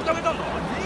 固めたんだ。